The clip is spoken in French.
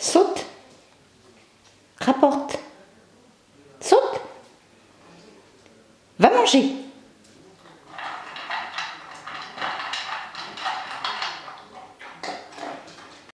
Saute. Rapporte. Saute. Va manger.